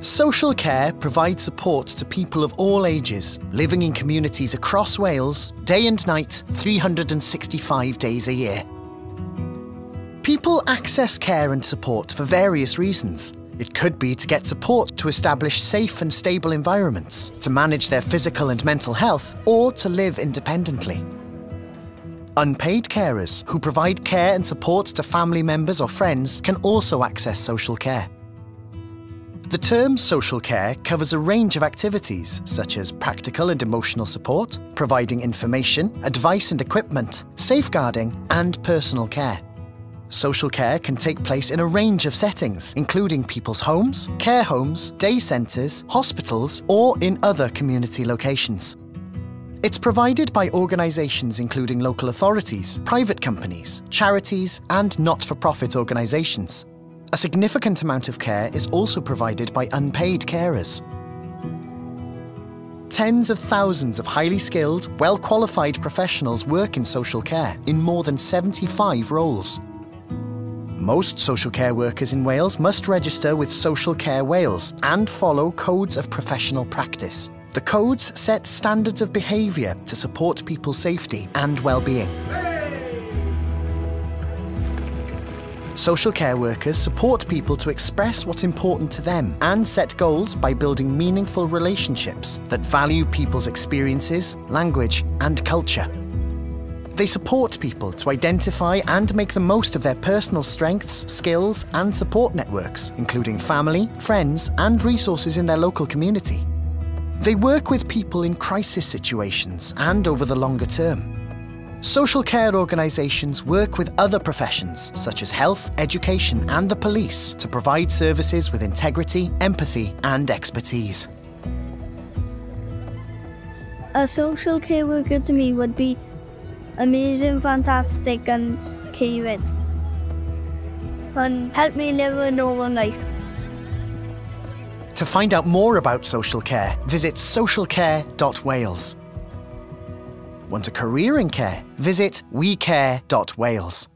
Social care provides support to people of all ages, living in communities across Wales, day and night, 365 days a year. People access care and support for various reasons. It could be to get support to establish safe and stable environments, to manage their physical and mental health, or to live independently. Unpaid carers who provide care and support to family members or friends can also access social care. The term social care covers a range of activities such as practical and emotional support, providing information, advice and equipment, safeguarding, and personal care. Social care can take place in a range of settings, including people's homes, care homes, day centres, hospitals, or in other community locations. It's provided by organisations including local authorities, private companies, charities, and not for profit organisations. A significant amount of care is also provided by unpaid carers. Tens of thousands of highly skilled, well-qualified professionals work in social care in more than 75 roles. Most social care workers in Wales must register with Social Care Wales and follow codes of professional practice. The codes set standards of behaviour to support people's safety and well-being. Social care workers support people to express what's important to them and set goals by building meaningful relationships that value people's experiences, language, and culture. They support people to identify and make the most of their personal strengths, skills, and support networks, including family, friends, and resources in their local community. They work with people in crisis situations and over the longer term. Social care organisations work with other professions such as health, education and the police to provide services with integrity, empathy and expertise. A social care worker to me would be amazing, fantastic and caring and help me live a normal life. To find out more about social care, visit socialcare.wales. Want a career in care? Visit wecare.wales.